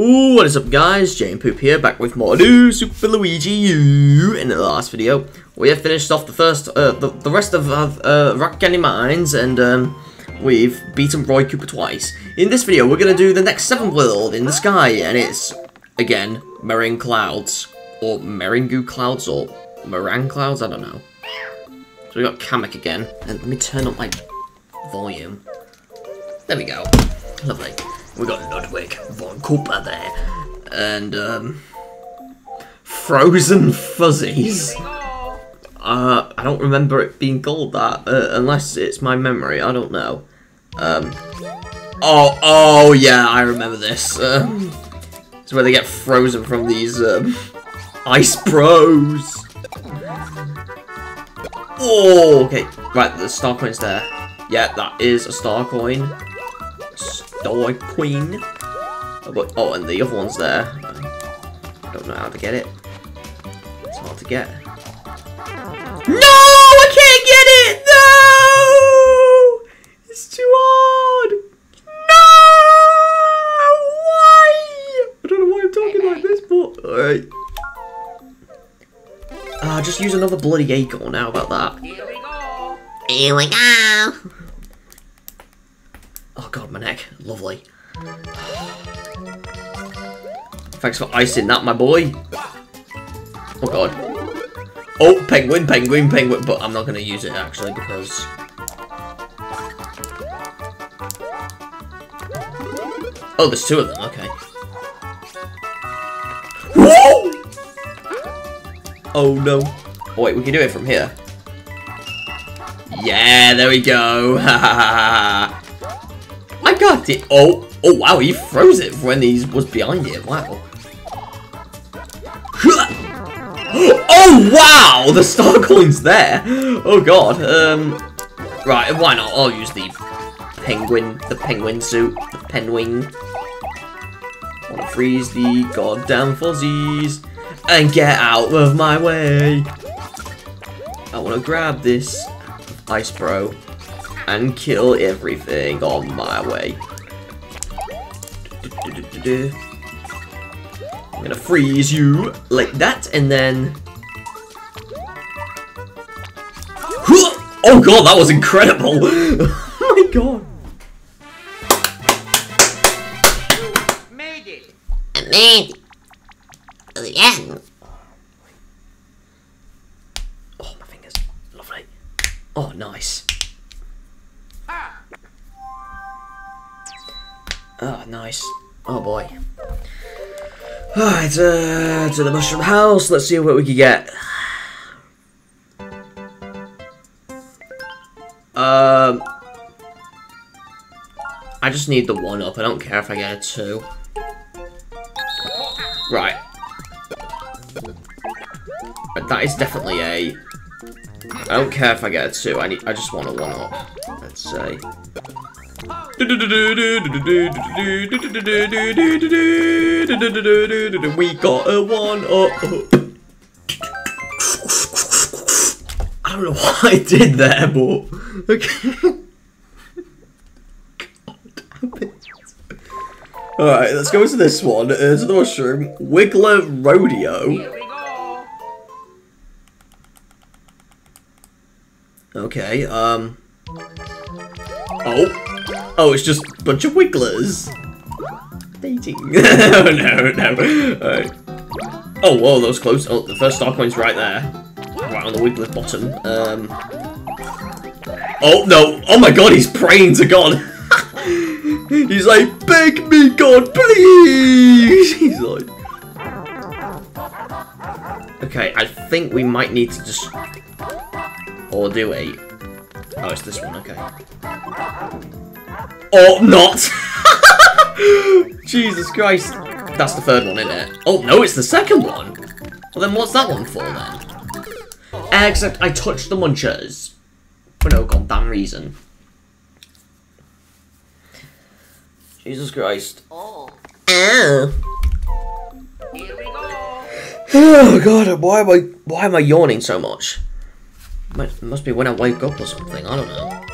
Ooh, what is up guys, JNPoop here, back with more new Super Luigi U. In the last video, we have finished off the first, uh, the, the rest of uh, Rock Candy Mines, and um, we've beaten Roy Koopa twice. In this video, we're going to do the next seventh world in the sky, and it's, again, Meringue Clouds, or Meringue Clouds, or Meringue Clouds, I don't know. So we got Kamek again, and let me turn up my volume. There we go. Lovely. We got Ludwig von Koopa there. And, um... Frozen Fuzzies. Uh, I don't remember it being called that, uh, unless it's my memory, I don't know. Um... Oh, oh, yeah, I remember this. Um, it's where they get frozen from these, um, Ice Bros. Oh, okay. Right, the star coin's there. Yeah, that is a star coin. Star Queen. Oh, but, oh, and the other one's there. I don't know how to get it. It's hard to get. No! I can't get it! No! It's too hard! No! Why? I don't know why I'm talking like this, but... Alright. Uh, just use another bloody acorn. How about that? Here we go. Here we go. Oh god, my neck. Lovely. Thanks for icing that, my boy. Oh god. Oh, penguin, penguin, penguin. But I'm not going to use it, actually, because... Oh, there's two of them. Okay. Whoa! Oh, no. Oh, wait, we can do it from here. Yeah, there we go. Ha ha ha I Oh, oh wow, he froze it when he was behind it. Wow. Oh wow, the star coin's there. Oh god. Um, right, why not? I'll use the penguin, the penguin suit, the penguin. Wanna freeze the goddamn fuzzies and get out of my way. I wanna grab this ice bro and kill everything on my way. I'm gonna freeze you like that, and then... Oh god, that was incredible! oh my god! Made it. I made it. Oh, Again. Oh, my fingers. Lovely. Oh, nice. Ha. Oh, nice. Oh boy. Alright, uh, to the mushroom house. Let's see what we can get. Um, I just need the one up. I don't care if I get a two. Right. But that is definitely a. I don't care if I get a two. I need. I just want a one up. Let's say. We got a one up. I don't know what I did there, but okay. Alright, let's go into this one. It's the mushroom. Wiggler Rodeo. Here we go. Okay, um. Oh. Oh, it's just a bunch of wigglers. Dating. oh, no, no. Alright. Oh, whoa, that was close. Oh, the first star coin's right there. Right on the wiggler's bottom. Um. Oh, no. Oh my god, he's praying to God. he's like, beg me, God, please. He's like. Okay, I think we might need to just. Or do we? Oh, it's this one, okay. Or not! Jesus Christ. That's the third one, isn't it? Oh, no, it's the second one! Well, then what's that one for, then? Except I touched the munchers. For no goddamn reason. Jesus Christ. Oh. Oh. Here we go. Oh god, why am I why am I yawning so much? Must be when I wake up or something, I don't know.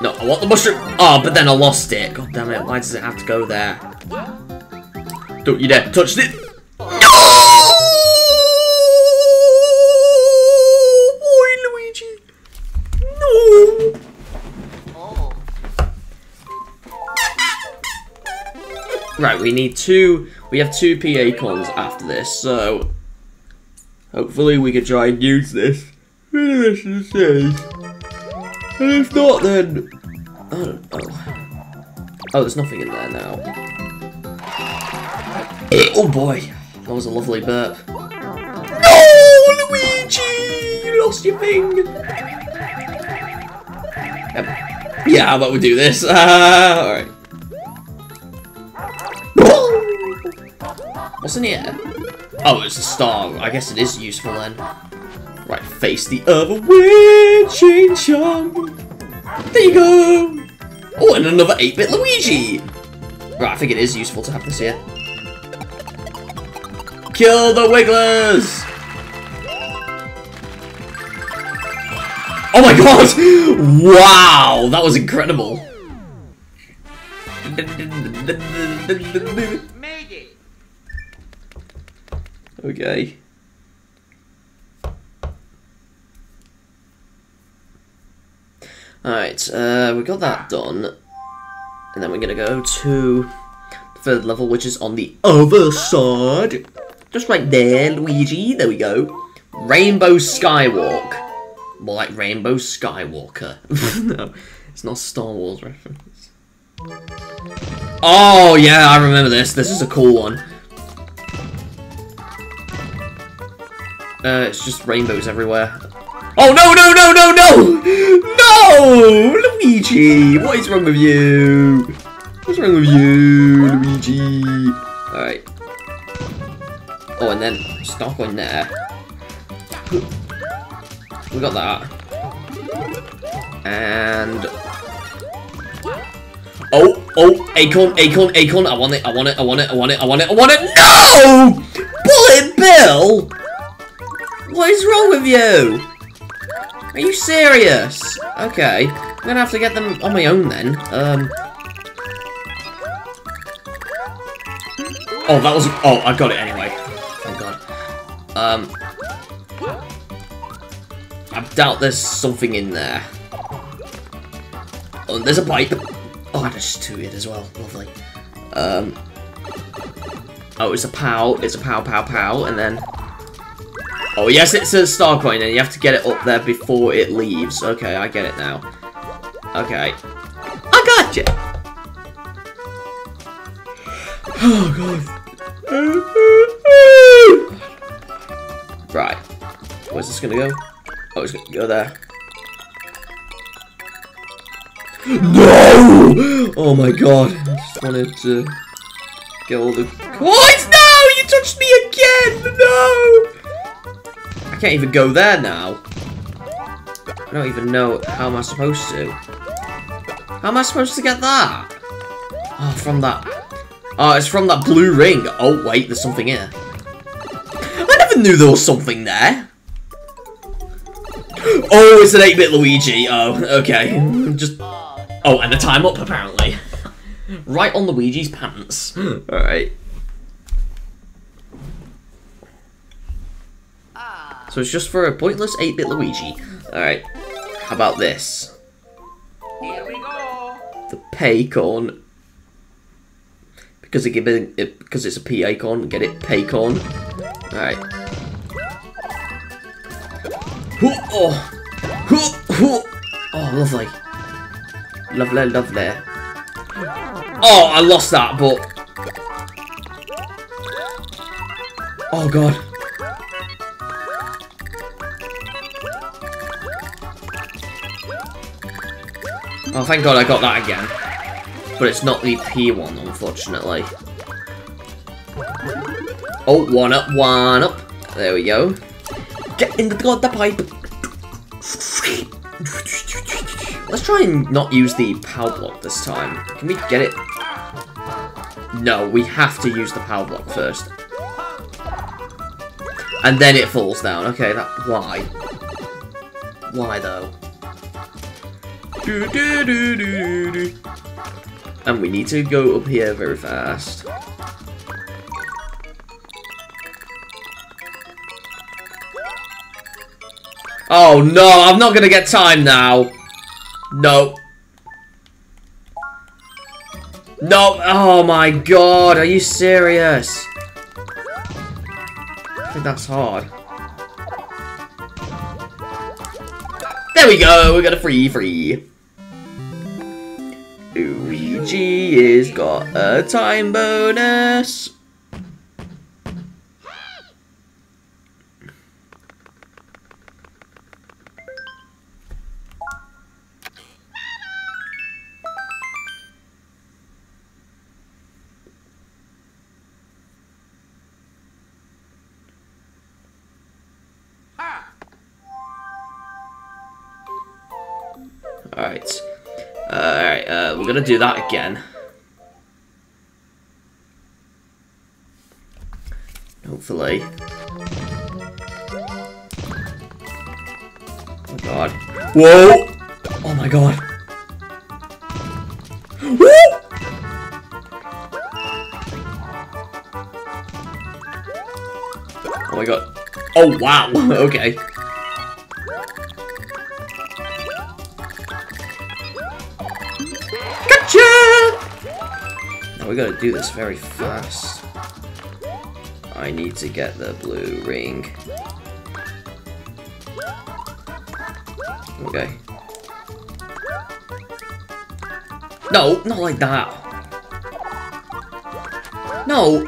No, I want the mushroom. Oh, but then I lost it. God damn it. Why does it have to go there? Don't you dare touch it. No! Boy, Luigi. No. Right, we need two. We have two P-Acorns after this, so hopefully we can try and use this for the series. And if not, then don't know. Oh, there's nothing in there now. Oh boy, that was a lovely burp. No, Luigi, you lost your thing. Yeah, how about we do this? Uh, all right. What's in here? Oh, it's a star. I guess it is useful then. Right, face the other way, Ching Chong. There you go. Oh, and another 8-bit Luigi. Right, I think it is useful to have this here. Kill the Wigglers! Oh my god! Wow, that was incredible. Okay. Alright, uh, we got that done. And then we're gonna go to the third level, which is on the other side. Just right there, Luigi. There we go. Rainbow Skywalk. More like Rainbow Skywalker. no, it's not Star Wars reference. Oh, yeah, I remember this. This is a cool one. Uh, it's just rainbows everywhere. Oh no no no no no! No! Luigi! What is wrong with you? What's wrong with you, Luigi? Alright. Oh, and then stop going there. We got that. And Oh, oh, acorn, acorn, acorn, I want it, I want it, I want it, I want it, I want it, I want it. No! Bullet Bill! What is wrong with you? Are you serious? Okay, I'm gonna have to get them on my own then. Um. Oh, that was. Oh, I got it anyway. Thank God. Um. I doubt there's something in there. Oh, there's a pipe. Oh, I just tooted as well. Lovely. Um. Oh, it's a pow. It's a pow, pow, pow, and then. Oh, yes, it's a star coin, and you have to get it up there before it leaves. Okay, I get it now. Okay. I got you. Oh, God. right. Where's this gonna go? Oh, it's gonna go there. No! Oh my god. I just wanted to get all the coins. No! You touched me again! No! I can't even go there now. I don't even know how am I supposed to. How am I supposed to get that? Oh, from that. Oh, it's from that blue ring. Oh, wait, there's something here. I never knew there was something there. Oh, it's an 8-bit Luigi. Oh, okay. Just... Oh, and a time up, apparently. right on Luigi's pants. Alright. So it's just for a pointless 8-bit Luigi. Alright. How about this? Here we go. The Paycorn. Because it, it, because it's a P-Acorn, get it? Paycorn. Alright. Oh, Oh. oh, lovely. Lovely, lovely. Oh, I lost that, but... Oh, God. Oh, thank God I got that again. But it's not the P one, unfortunately. Oh, one up, one up. There we go. Get in the, god the pipe. Let's try and not use the power block this time. Can we get it? No, we have to use the power block first. And then it falls down. Okay, that why? Why though? And we need to go up here very fast. Oh no, I'm not gonna get time now. No. No, oh my god, are you serious? I think that's hard. There we go, we got a free free. Luigi has got a time bonus. Alright. Alright, uh, we're gonna do that again. Hopefully. Oh god. Whoa! Oh my god. Woo! Oh my god. Oh wow, okay. We gotta do this very fast. I need to get the blue ring. Okay. No, not like that. No!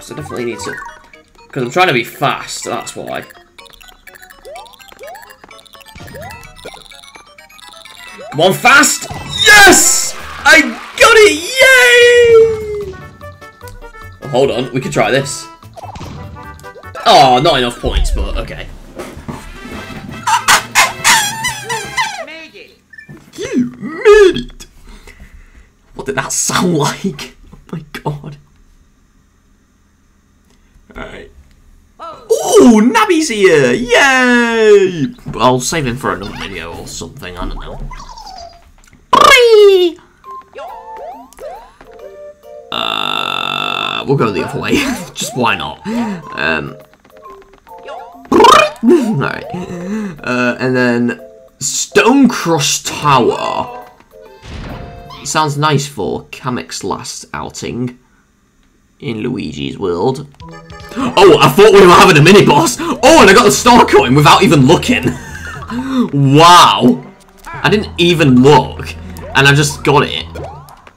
So definitely need to... Because I'm trying to be fast, that's why. Come on, fast! Yes! Got it! Yay! Oh, hold on, we can try this. Oh, not enough points, but okay. Made it! You made it! What did that sound like? Oh my god. Alright. Oh! Ooh, Nabbit's here! Yay! I'll save him for another video or something, I don't know. Bye! We'll go the other way. Just why not? Um, Alright. Uh, and then Stonecross Tower. Sounds nice for Kamek's last outing in Luigi's world. Oh, I thought we were having a mini boss. Oh, and I got the star coin without even looking. wow. I didn't even look, and I just got it.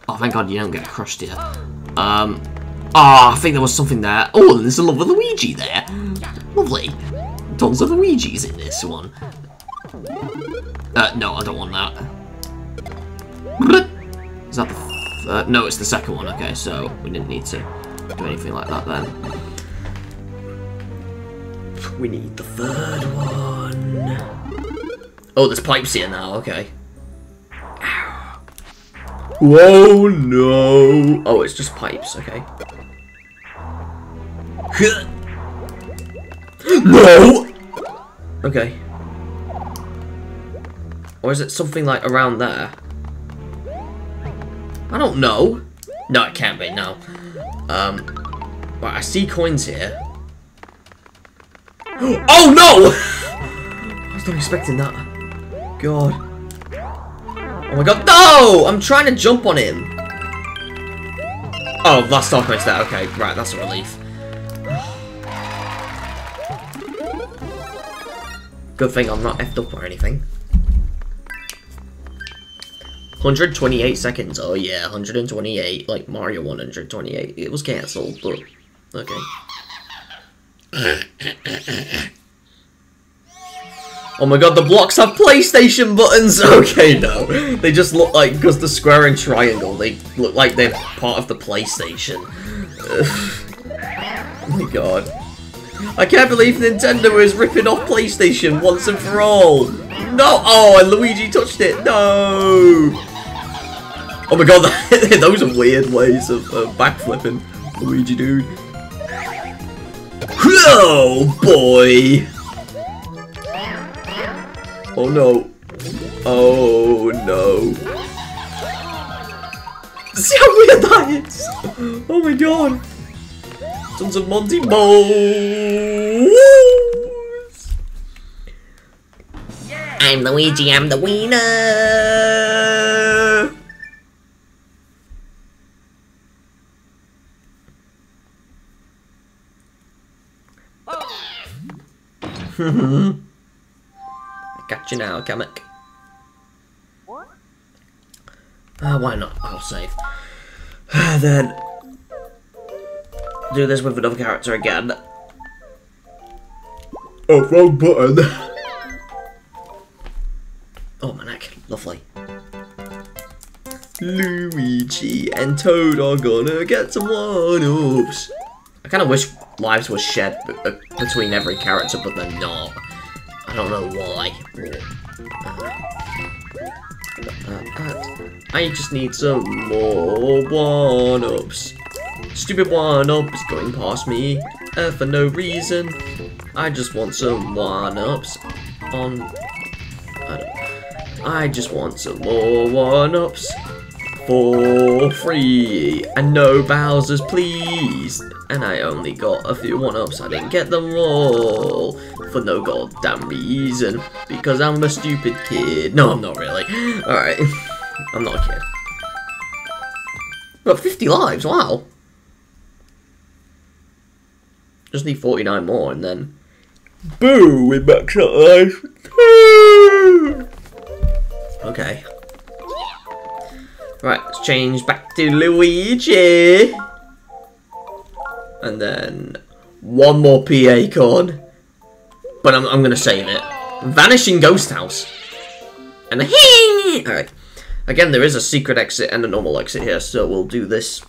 Oh, thank God you don't get crushed here. Um. Oh, I think there was something there. Oh, there's a lovely Luigi there. Lovely. Tons of Luigi's in this one. Uh, no, I don't want that. Is that the... Th uh, no, it's the second one. Okay, so we didn't need to do anything like that then. We need the third one. Oh, there's pipes here now. Okay. Whoa, no. Oh, it's just pipes. Okay. No! Okay. Or is it something like around there? I don't know. No, it can't be, no. Um, right, I see coins here. Oh no! I was not expecting that. God. Oh my god, no! I'm trying to jump on him. Oh, that's Star Coin's there. Okay, right, that's a relief. Good thing I'm not effed up or anything. 128 seconds. Oh yeah, 128. Like Mario 128. It was cancelled, but okay. Oh my god, the blocks have PlayStation buttons! Okay, no. They just look like, because the square and triangle, they look like they're part of the PlayStation. oh my god. I can't believe Nintendo is ripping off PlayStation once and for all. No! Oh, and Luigi touched it. No! Oh my god, those are weird ways of uh, backflipping. Luigi, dude. Oh, boy! Oh no. Oh no. See how weird that is? Oh my god. Tons of Monty Balls. I'm Luigi, I'm the wiener. I got you now, Kamek. Uh, why not? I'll save. then do this with another character again. Oh, wrong button. oh, my neck. Lovely. Luigi and Toad are gonna get some one-ups. I kind of wish lives were shared b- uh, between every character, but they're not. I don't know why. Uh, uh, uh, I just need some more one-ups. Stupid one-ups going past me uh, for no reason. I just want some one-ups on... I I just want some more one-ups for free. And no Bowser's, please. And I only got a few one-ups. I didn't get them all for no goddamn reason. Because I'm a stupid kid. No, I'm not really. Alright. I'm not a kid. Got 50 lives, wow. Just need 49 more and then... Boo! We max out life. Okay. Right, let's change back to Luigi. And then one more P-Acorn. But I'm, I'm gonna save it. Vanishing Ghost House. And a hee! Alright. Again, there is a secret exit and a normal exit here, so we'll do this.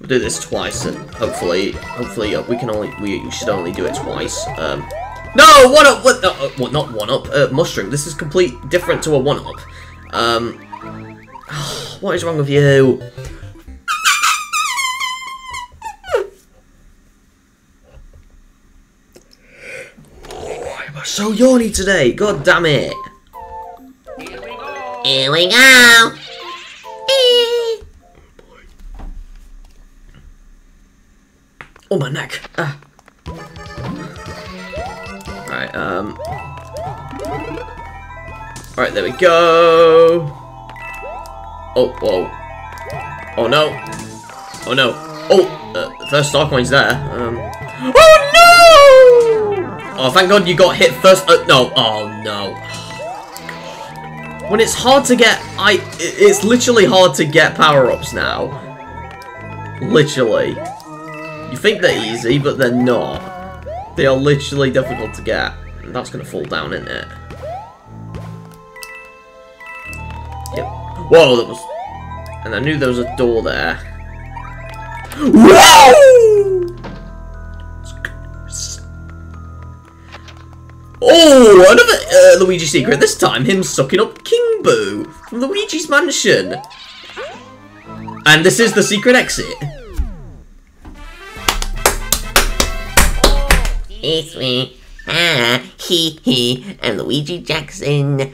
We'll do this twice, and hopefully, hopefully uh, we can only we should only do it twice. Um, no, one up. What? Uh, what? Not one up. Uh, mushroom. This is complete different to a one up. Um, what is wrong with you? I'm so yawny today. God damn it. Here we go. Here we go. Oh, my neck. Ah. Right, um... Alright, there we go. Oh, whoa. Oh, no. Oh, no. Oh, uh, first star coin's there. Um... Oh, no! Oh, thank God you got hit first. Uh, no. Oh, no. When it's hard to get... I- It's literally hard to get power-ups now. Literally. You think they're easy, but they're not. They are literally difficult to get. That's gonna fall down, isn't it? Yep. Whoa, that was... And I knew there was a door there. Whoa! Oh, another uh, Luigi secret. This time, him sucking up King Boo from Luigi's Mansion. And this is the secret exit. It's me. Ah, he he. I'm Luigi Jackson.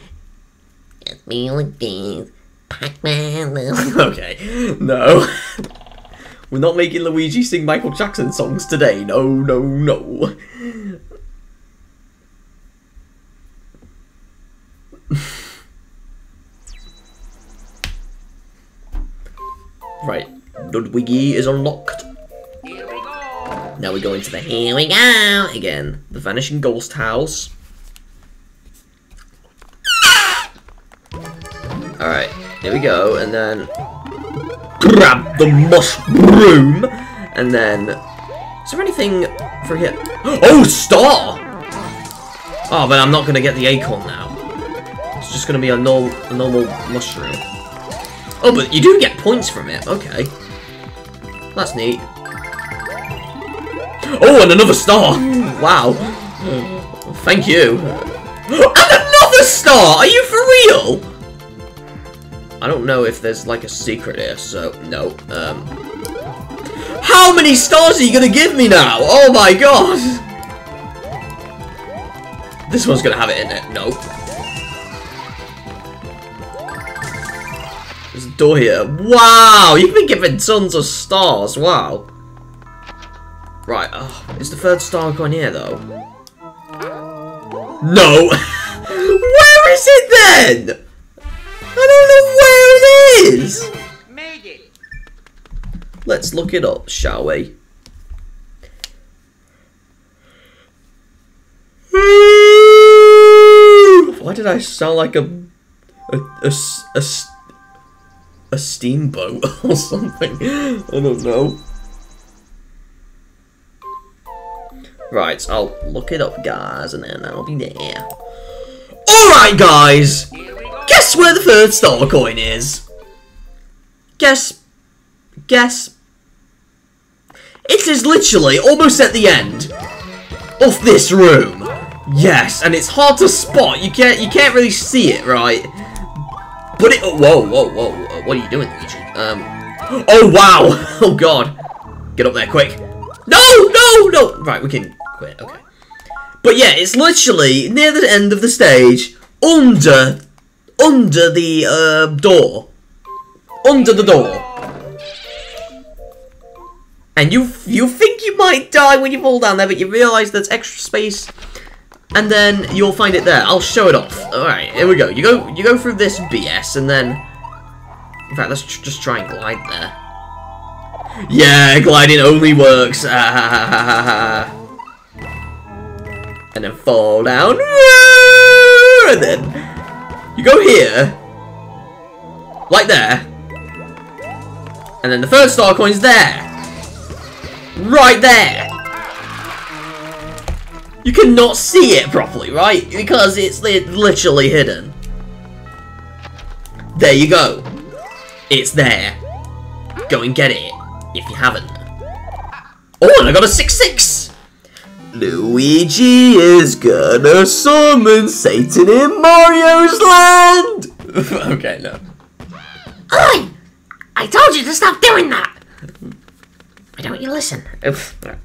Just me like this. Pac-Man. Okay, no. We're not making Luigi sing Michael Jackson songs today. No, no, no. right, Ludwiggy is unlocked. Now we go into the Here we go. again, the Vanishing Ghost House. Alright, here we go, and then grab the mushroom, and then is there anything for here? Oh, star! Oh, but I'm not gonna get the acorn now. It's just gonna be a, norm a normal mushroom. Oh, but you do get points from it. Okay, that's neat. Oh, and another star! Wow. Thank you. And another star! Are you for real? I don't know if there's like a secret here, so no. Um, how many stars are you gonna give me now? Oh my god! This one's gonna have it in it. No. There's a door here. Wow, you've been given tons of stars. Wow. Right, uh, oh, is the third star going here though? No. where is it then? I don't know where it is. Made it. Let's look it up, shall we? Why did I sound like a a a steamboat or something? I don't know. Right, I'll look it up, guys, and then I'll be there. Alright, guys! Guess where the third star coin is? Guess. Guess. It is literally almost at the end of this room. Yes, and it's hard to spot. You can't. You can't really see it, right? But it. oh, Whoa, whoa, whoa! What are you doing, Luigi? Um. Oh wow! Oh god! Get up there quick! No, no, no! Right, we can quit. Okay. But yeah, it's literally near the end of the stage, under, under the uh, door, under the door. And you you think you might die when you fall down there, but you realise there's extra space, and then you'll find it there. I'll show it off. All right, here we go. You go you go through this BS, and then, in fact, let's tr just try and glide there. Yeah, gliding only works. Ah, and then fall down, and then you go here, like there, and then the third star coin's there. Right there! You cannot see it properly, right? Because it's li literally hidden. There you go. It's there. Go and get it, if you haven't. Oh, and I got a 6-6! Luigi is gonna summon Satan in Mario's land! okay, no. Oi! I told you to stop doing that! Why don't you listen? Present!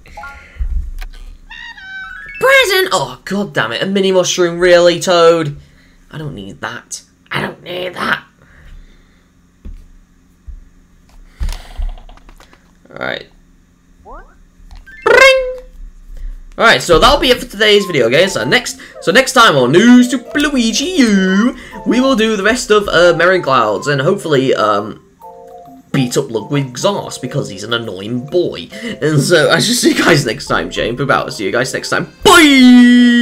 Oh, god damn it. A mini mushroom, really, Toad? I don't need that. I don't need that. Alright. Alright, so that'll be it for today's video, guys. So next, so next time on New Super Luigi U, we will do the rest of uh, Merry Clouds and hopefully um, beat up Ludwig's ass because he's an annoying boy. And so I shall see you guys next time, Jane. About see you guys next time. Bye.